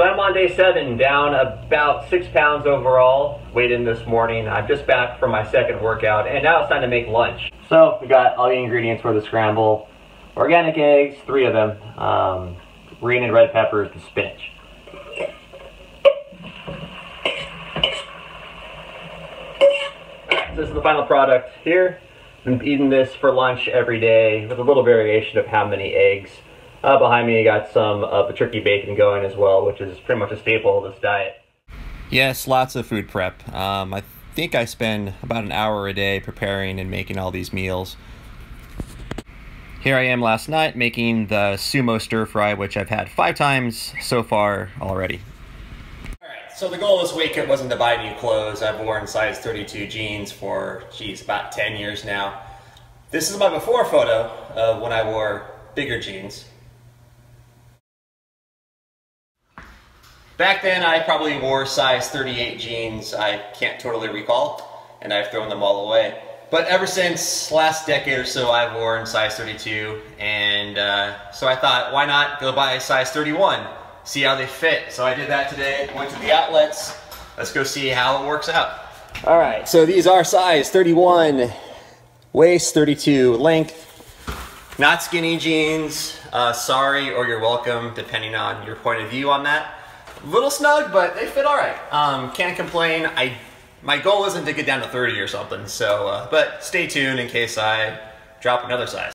So I'm on day seven, down about six pounds overall. Weighed in this morning. I'm just back from my second workout, and now it's time to make lunch. So we got all the ingredients for the scramble: organic eggs, three of them, um, green and red peppers, and spinach. This is the final product here. I'm eating this for lunch every day with a little variation of how many eggs. Uh, behind me, you got some of the turkey bacon going as well, which is pretty much a staple of this diet. Yes, lots of food prep. Um, I think I spend about an hour a day preparing and making all these meals. Here I am last night making the sumo stir fry, which I've had five times so far already. Alright, so the goal this week it wasn't to buy new clothes. I've worn size 32 jeans for, geez, about 10 years now. This is my before photo of when I wore bigger jeans. Back then, I probably wore size 38 jeans. I can't totally recall, and I've thrown them all away. But ever since last decade or so, I've worn size 32, and uh, so I thought, why not go buy a size 31, see how they fit. So I did that today, went to the outlets. Let's go see how it works out. All right, so these are size 31, waist 32, length, not skinny jeans. Uh, sorry or you're welcome, depending on your point of view on that little snug, but they fit all right. Um, can't complain. I my goal isn't to get down to 30 or something. So, uh, but stay tuned in case I drop another size.